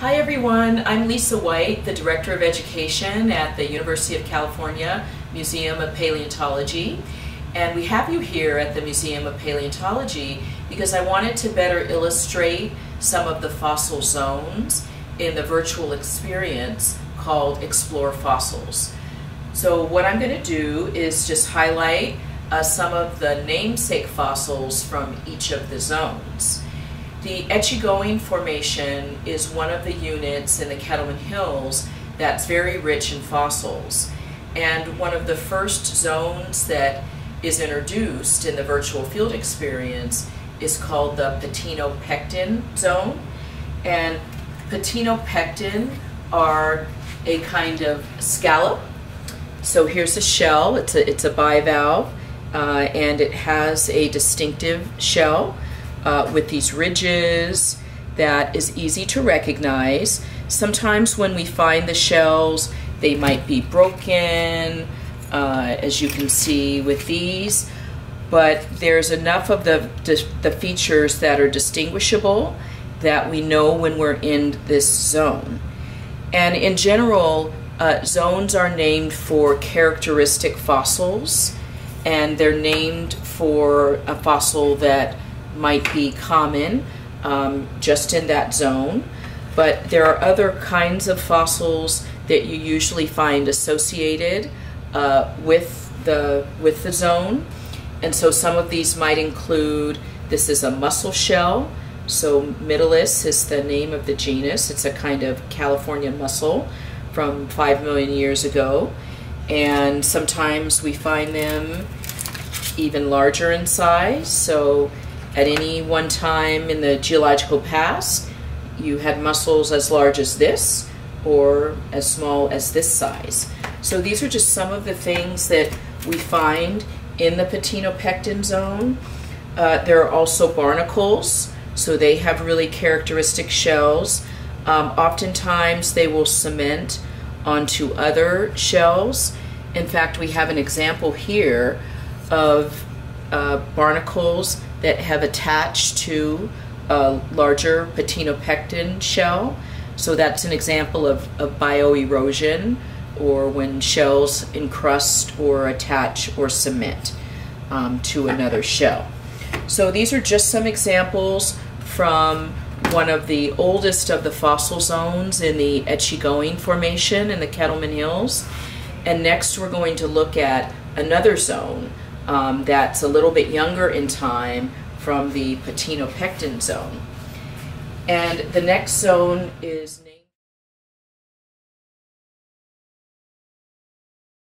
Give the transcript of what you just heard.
Hi everyone, I'm Lisa White, the Director of Education at the University of California Museum of Paleontology. And we have you here at the Museum of Paleontology because I wanted to better illustrate some of the fossil zones in the virtual experience called Explore Fossils. So what I'm going to do is just highlight uh, some of the namesake fossils from each of the zones. The Etchegoin Formation is one of the units in the Kettleman Hills that's very rich in fossils. And one of the first zones that is introduced in the virtual field experience is called the patinopecten zone. And patinopecten are a kind of scallop. So here's a shell, it's a, it's a bivalve, uh, and it has a distinctive shell uh, with these ridges that is easy to recognize. Sometimes when we find the shells, they might be broken, uh, as you can see with these, but there's enough of the, the features that are distinguishable that we know when we're in this zone. And in general, uh, zones are named for characteristic fossils, and they're named for a fossil that might be common um, just in that zone. But there are other kinds of fossils that you usually find associated uh, with the with the zone. And so some of these might include this is a mussel shell. So Mytilus is the name of the genus. It's a kind of California mussel from five million years ago. And sometimes we find them even larger in size. So at any one time in the geological past, you had mussels as large as this or as small as this size. So these are just some of the things that we find in the Patinopecten zone. Uh, there are also barnacles, so they have really characteristic shells. Um, oftentimes they will cement onto other shells. In fact, we have an example here of uh, barnacles that have attached to a larger patinopecten shell. So that's an example of, of bioerosion or when shells encrust or attach or cement um, to another shell. So these are just some examples from one of the oldest of the fossil zones in the Etchegoin Formation in the Kettleman Hills. And next we're going to look at another zone um, that's a little bit younger in time from the Patinopecten zone. And the next zone is